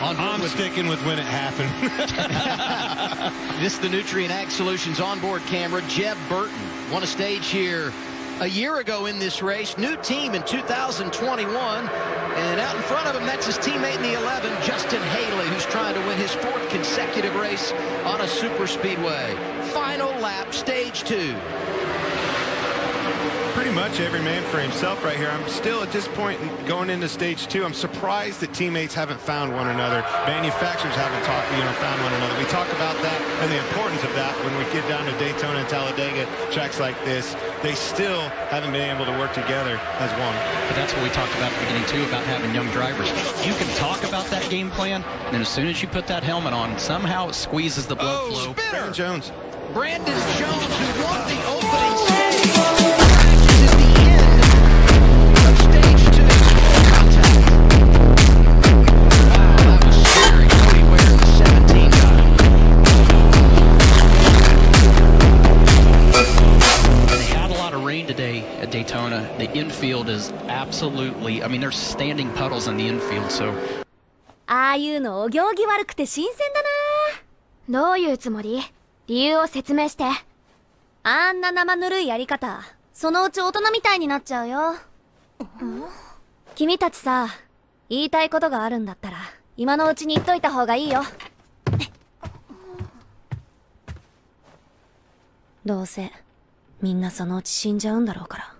On I'm with sticking with when it happened. this is the Nutrien Ag Solutions onboard camera. Jeb Burton won a stage here a year ago in this race. New team in 2021. And out in front of him, that's his teammate in the 11, Justin Haley, who's trying to win his fourth consecutive race on a super speedway. Final lap, stage two. Pretty much every man for himself right here. I'm still at this point going into stage two. I'm surprised that teammates haven't found one another. Manufacturers haven't talked, you know, found one another. We talk about that and the importance of that when we get down to Daytona and Talladega, tracks like this. They still haven't been able to work together as one. But that's what we talked about at the beginning, too, about having young drivers. You can talk about that game plan, and as soon as you put that helmet on, somehow it squeezes the blood oh, flow. Spinner. Jones. Brandon Jones, who won the opening oh, Daytona. The infield is absolutely, I mean, there's standing puddles in the infield, so ああいうのお行儀悪くて新鮮だなどういうつもり？理由を説明して。あんな生ぬるいやり方、そのうち大人みたいになっちゃうよ。君たちさ、言いたいことがあるんだったら、今のうちに言っといた方がいいよ。どうせ、みんなそのうち死んじゃうんだろうから。